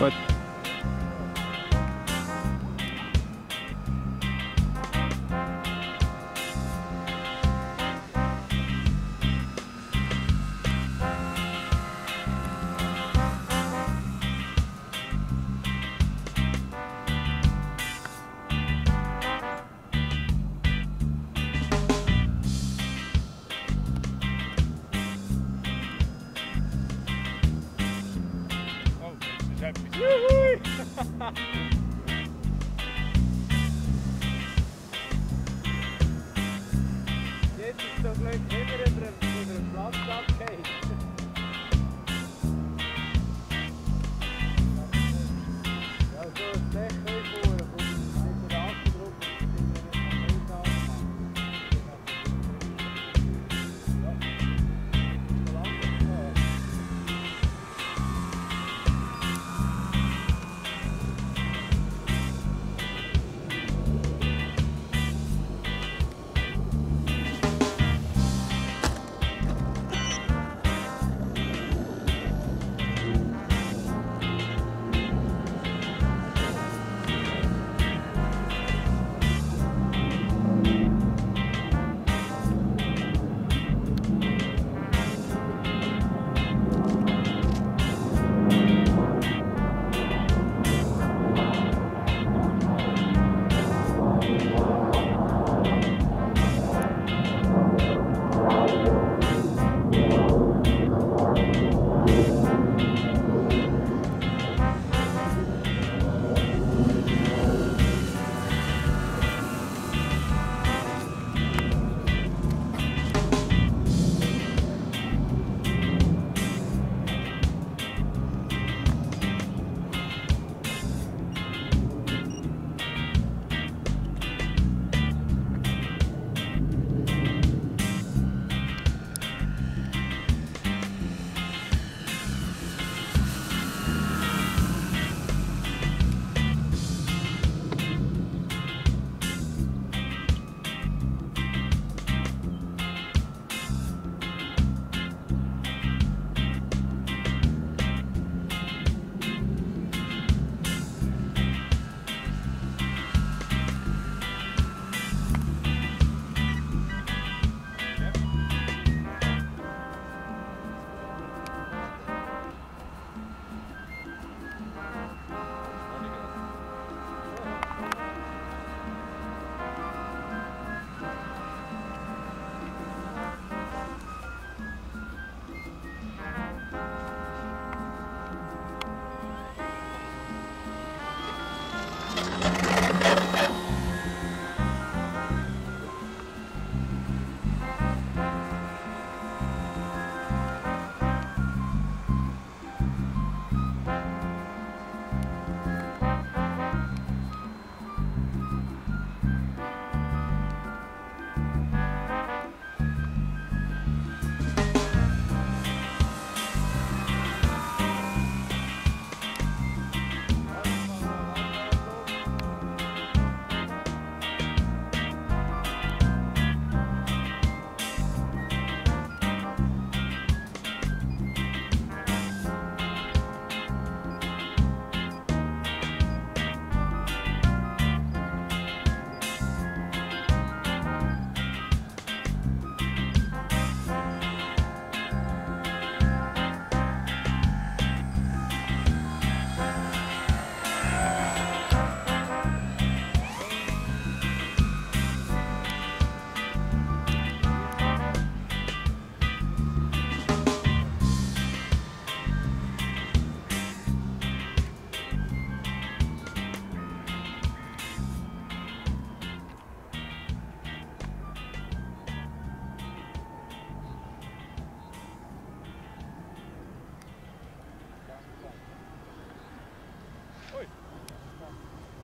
但 Jezus, dat is leuk. Neem er even een plaats.